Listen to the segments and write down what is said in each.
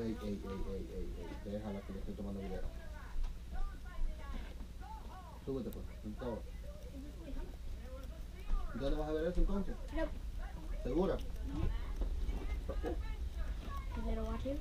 ey, ey, ey, ey, ey. Déjala que le estoy tomando video. Súbete pues, sentado. ¿Ya no vas a ver eso entonces? No. ¿Segura? Is it a watch it?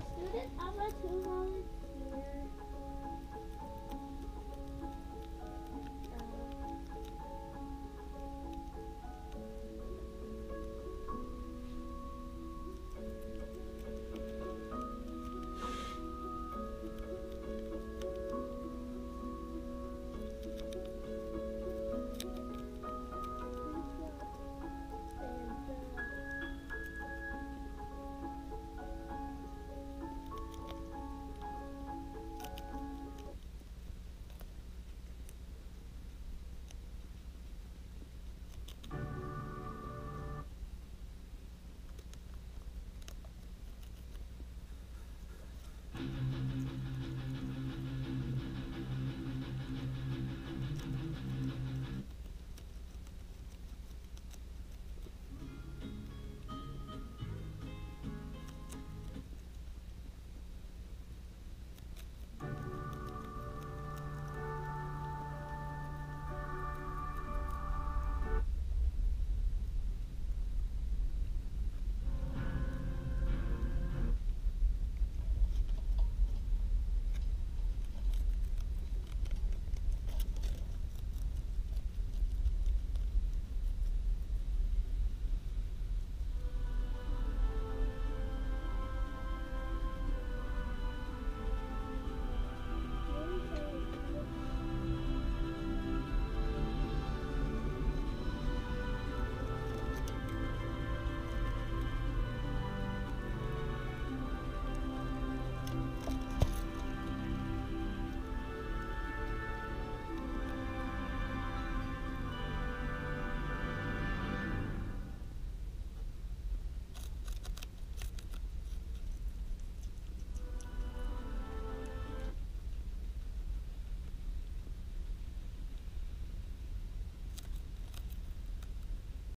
a student of a two volunteer.